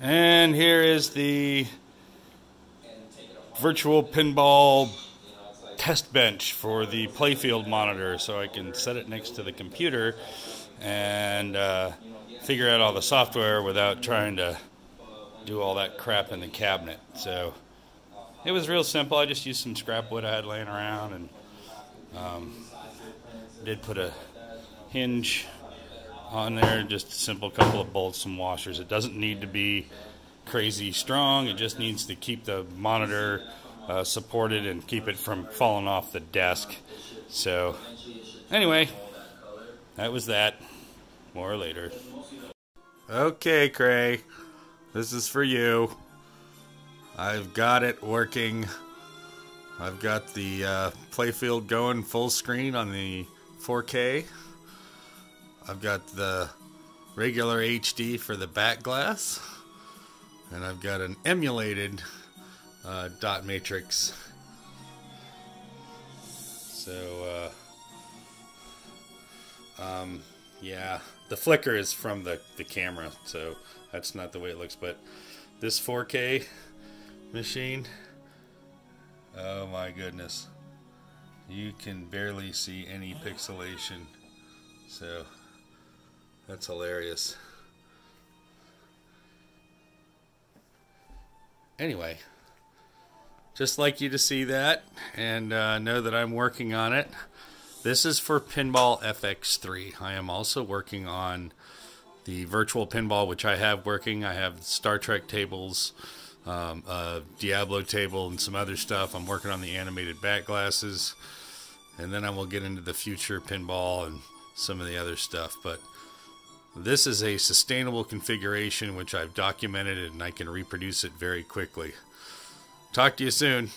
And here is the virtual pinball test bench for the playfield monitor so I can set it next to the computer and uh, figure out all the software without trying to do all that crap in the cabinet. So it was real simple. I just used some scrap wood I had laying around and um, did put a hinge on there, just a simple couple of bolts, some washers. It doesn't need to be crazy strong. It just needs to keep the monitor uh, supported and keep it from falling off the desk. So, anyway, that was that. More later. Okay, Cray, this is for you. I've got it working. I've got the uh, playfield going full screen on the 4K. I've got the regular HD for the back glass. And I've got an emulated uh, dot matrix. So, uh, um, yeah, the flicker is from the, the camera, so that's not the way it looks. But this 4K machine, oh my goodness, you can barely see any pixelation. So, that's hilarious. Anyway, just like you to see that and uh, know that I'm working on it. This is for Pinball FX3. I am also working on the virtual pinball, which I have working. I have Star Trek tables, um, a Diablo table, and some other stuff. I'm working on the animated back glasses, and then I will get into the future pinball and some of the other stuff. But this is a sustainable configuration which I've documented and I can reproduce it very quickly. Talk to you soon.